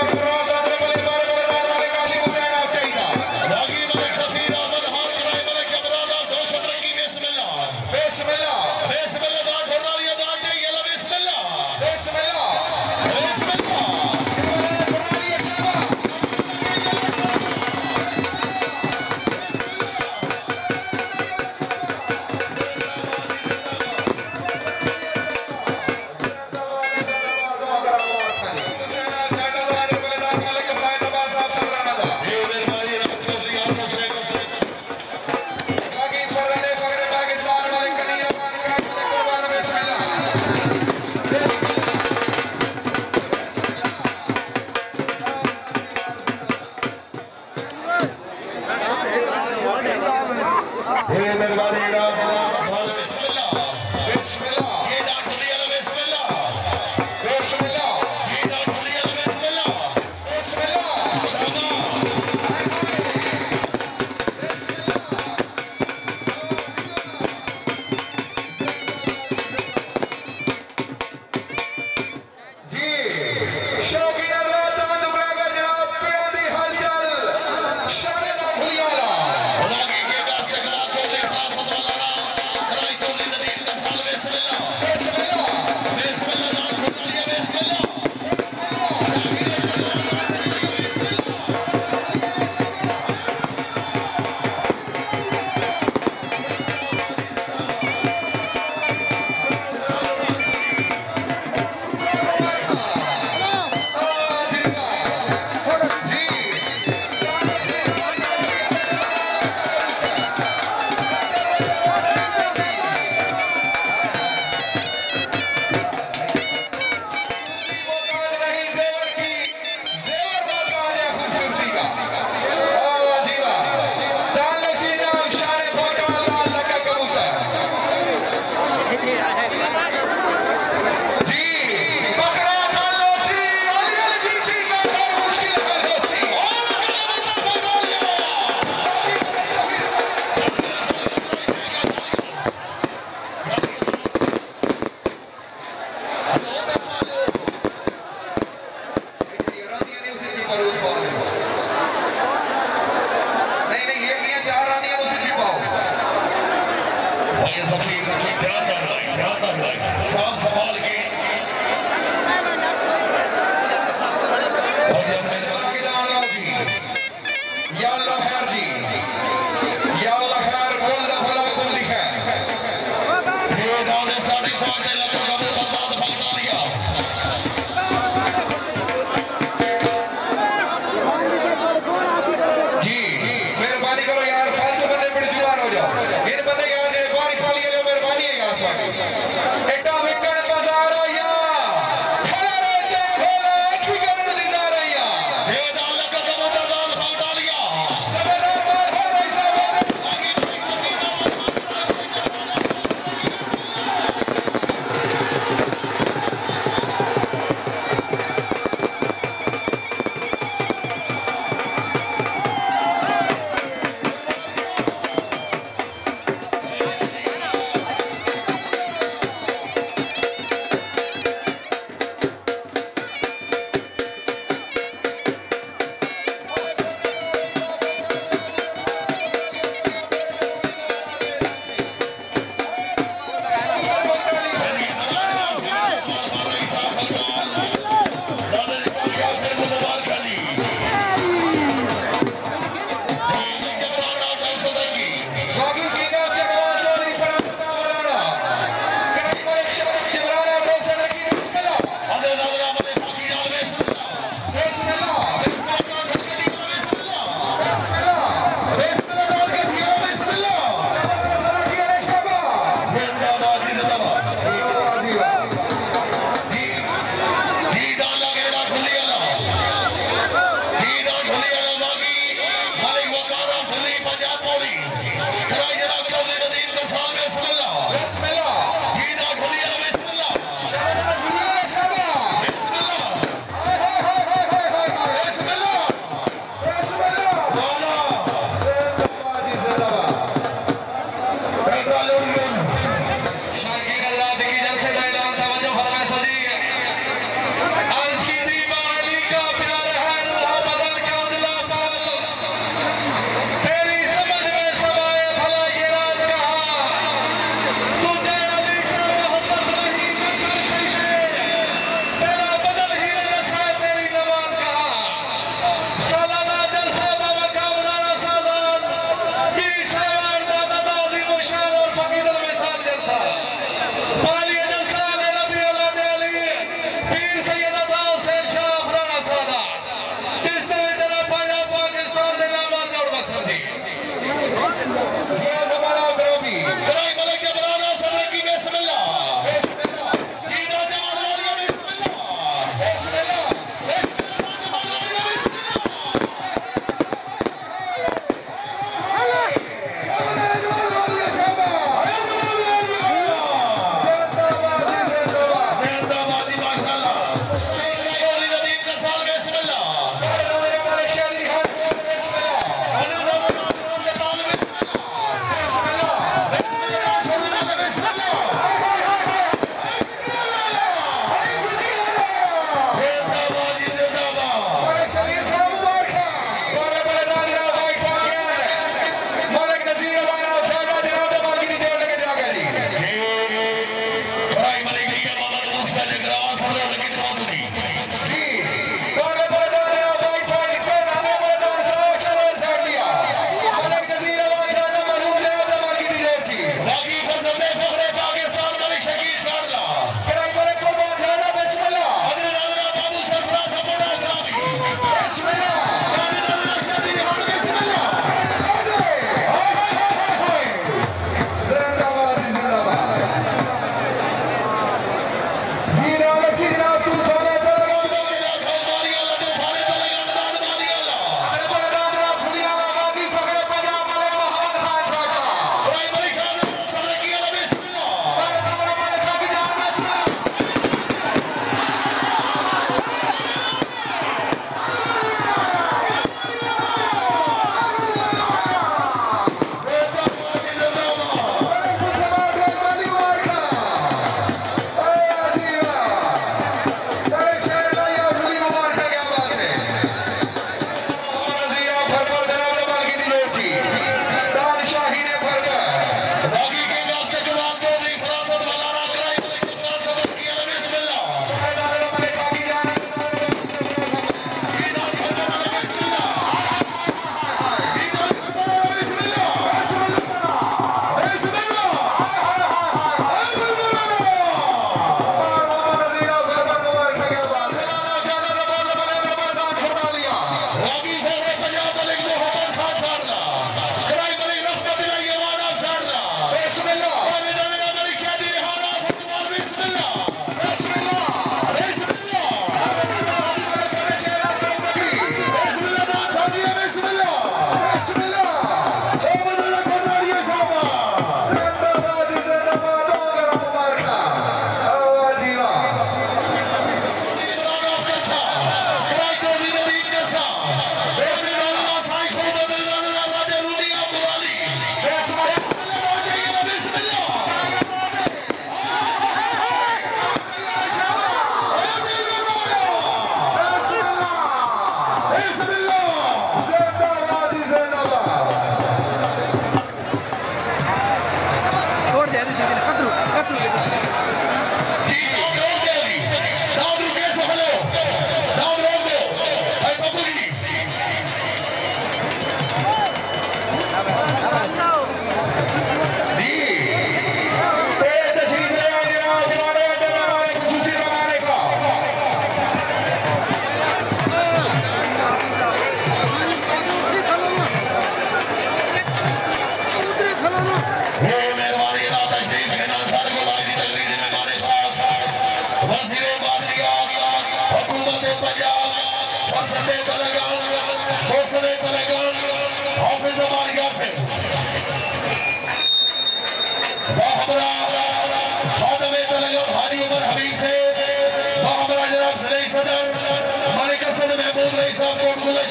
Bravo, bravo.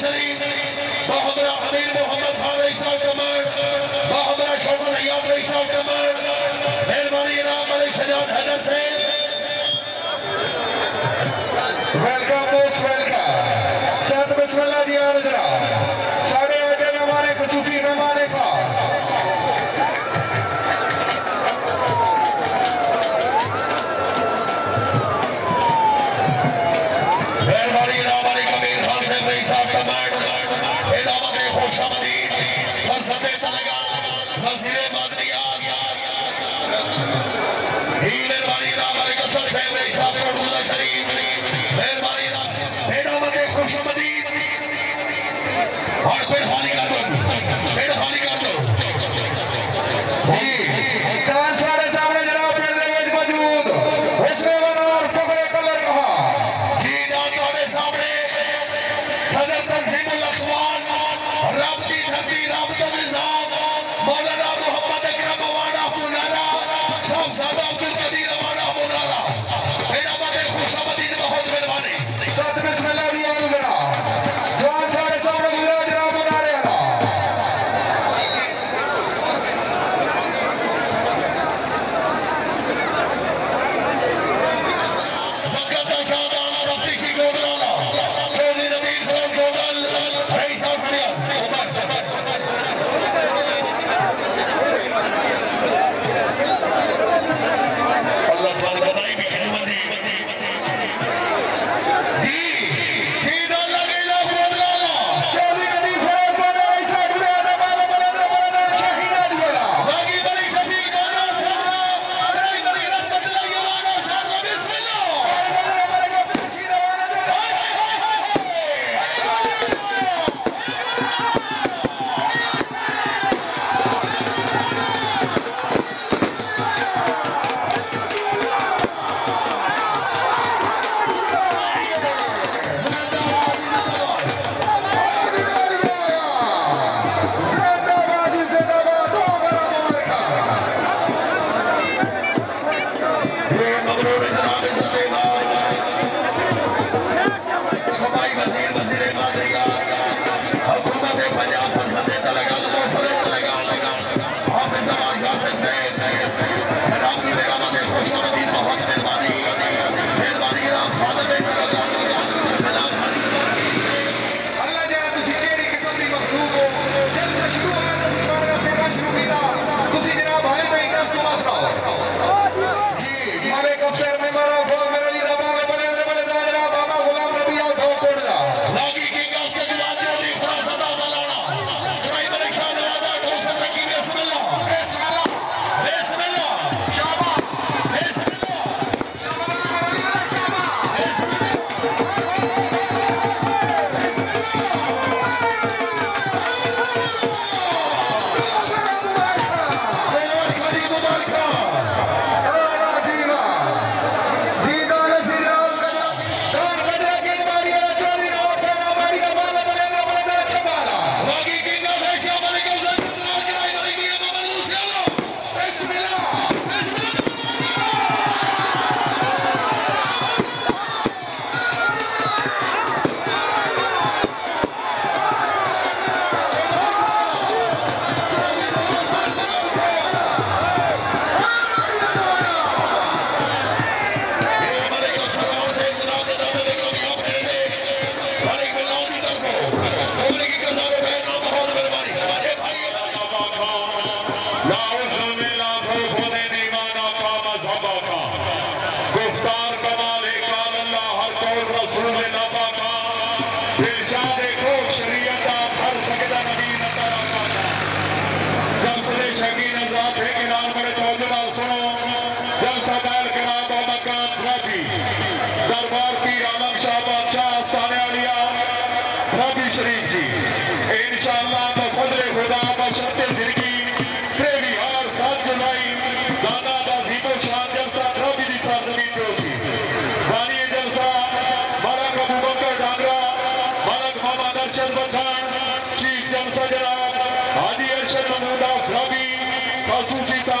شریف بہت محمد خان رئیسا کمر بہت شوق ریاض رئیسا کمر वेलकम मोस्ट वेलकम संत बिस्मिल्लाह जी आने जरा साढ़े आगे हमारे खसूसी मेहमान का मेहरबानी रामानी कबीर खान से भाई साहब का मैट इनामत खुश आमदीद फलसफे चलेगा वज़ीर Obrigado. সবাই বাজে বাজে বাজে Nós vamos tentar